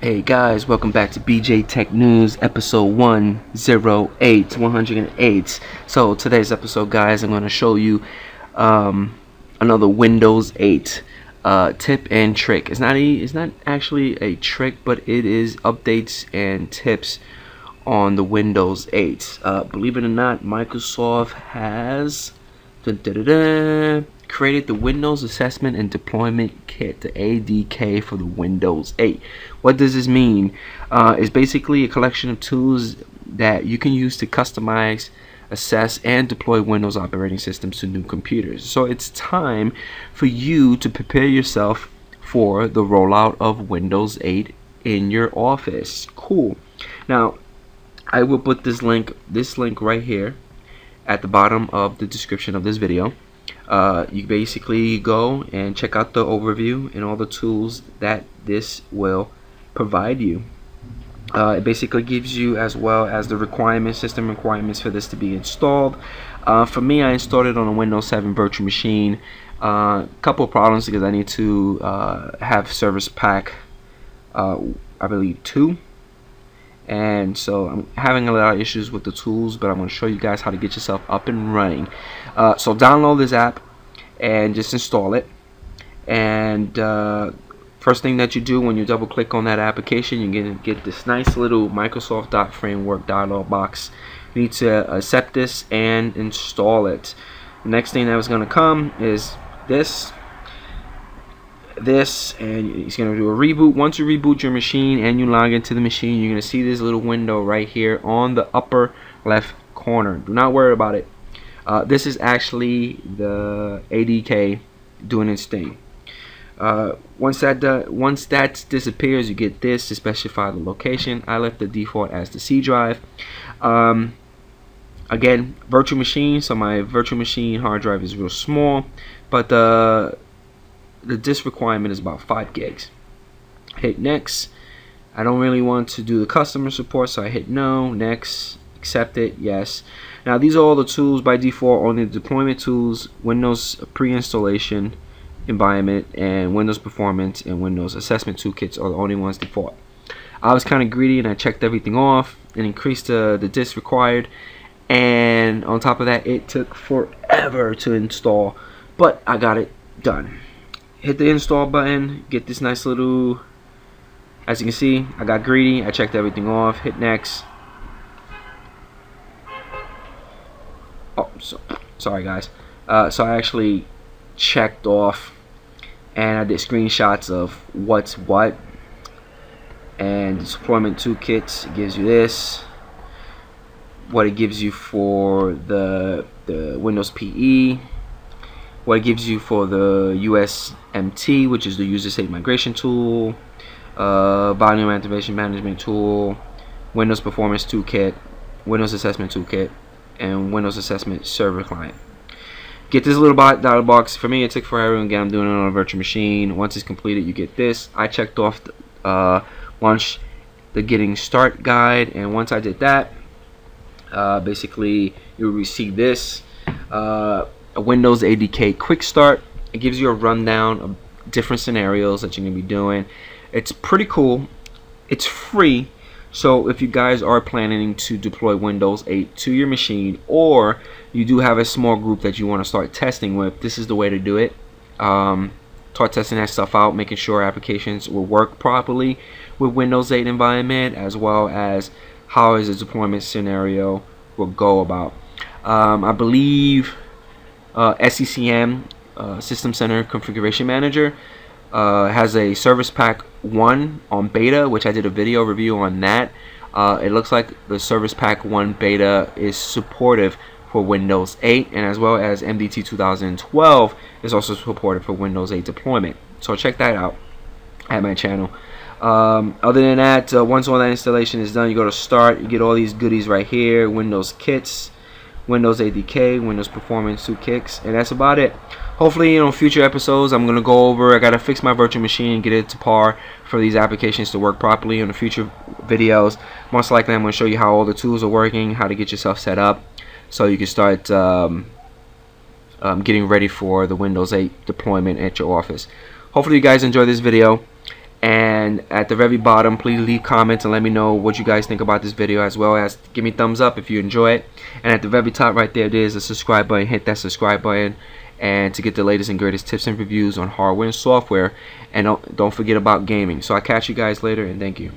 Hey guys, welcome back to BJ Tech News, episode 108, 108. So today's episode, guys, I'm going to show you um, another Windows 8 uh, tip and trick. It's not a, it's not actually a trick, but it is updates and tips on the Windows 8. Uh, believe it or not, Microsoft has created the Windows Assessment and Deployment Kit, the ADK for the Windows 8. What does this mean? Uh, it's basically a collection of tools that you can use to customize, assess, and deploy Windows operating systems to new computers. So it's time for you to prepare yourself for the rollout of Windows 8 in your office. Cool. Now, I will put this link, this link right here at the bottom of the description of this video uh, you basically go and check out the overview and all the tools that this will provide you. Uh, it basically gives you as well as the requirements, system requirements for this to be installed. Uh, for me, I installed it on a Windows 7 virtual machine. A uh, couple of problems because I need to uh, have Service Pack, uh, I believe, 2 and so I'm having a lot of issues with the tools but I'm going to show you guys how to get yourself up and running. Uh, so download this app and just install it. And uh, first thing that you do when you double click on that application you're going to get this nice little Microsoft framework dialog box. You need to accept this and install it. The next thing that was going to come is this this and it's going to do a reboot. Once you reboot your machine and you log into the machine you're going to see this little window right here on the upper left corner. Do not worry about it. Uh, this is actually the ADK doing its thing. Uh, once that uh, once that disappears you get this to specify the location. I left the default as the C drive. Um, again virtual machine so my virtual machine hard drive is real small but the uh, the disk requirement is about 5 gigs. Hit next. I don't really want to do the customer support, so I hit no, next, accept it, yes. Now these are all the tools by default, only the deployment tools, Windows pre-installation environment, and Windows performance and Windows assessment toolkits are the only ones default. I was kind of greedy and I checked everything off and increased the, the disk required and on top of that it took forever to install but I got it done hit the install button get this nice little as you can see I got greedy I checked everything off hit next. Oh so, sorry guys. Uh, so I actually checked off and I did screenshots of what's what. And deployment toolkits gives you this what it gives you for the the Windows PE what it gives you for the USMT, which is the user state migration tool, uh, volume activation management tool, Windows Performance Toolkit, Windows Assessment Toolkit, and Windows Assessment Server Client. Get this little box. For me, it took forever. Again, I'm doing it on a virtual machine. Once it's completed, you get this. I checked off the, uh, launch the getting start guide, and once I did that, uh, basically you'll receive this. Uh, a Windows ADK Quick Start. It gives you a rundown of different scenarios that you're going to be doing. It's pretty cool. It's free. So if you guys are planning to deploy Windows 8 to your machine or you do have a small group that you want to start testing with, this is the way to do it. Um, start testing that stuff out, making sure applications will work properly with Windows 8 environment as well as how is the deployment scenario will go about. Um, I believe uh, SCCM uh, System Center Configuration Manager uh, has a Service Pack 1 on beta, which I did a video review on that. Uh, it looks like the Service Pack 1 beta is supportive for Windows 8 and as well as MDT 2012 is also supported for Windows 8 deployment. So check that out at my channel. Um, other than that, uh, once all that installation is done, you go to Start, you get all these goodies right here, Windows kits, Windows ADK, Windows Performance Toolkits, and that's about it. Hopefully, you know, future episodes, I'm gonna go over. I gotta fix my virtual machine and get it to par for these applications to work properly. In the future videos, most likely, I'm gonna show you how all the tools are working, how to get yourself set up, so you can start um, um, getting ready for the Windows 8 deployment at your office. Hopefully, you guys enjoy this video, and at the very bottom please leave comments and let me know what you guys think about this video as well as give me thumbs up if you enjoy it. And at the very top right there there's a subscribe button. Hit that subscribe button. And to get the latest and greatest tips and reviews on hardware and software. And don't, don't forget about gaming. So I'll catch you guys later and thank you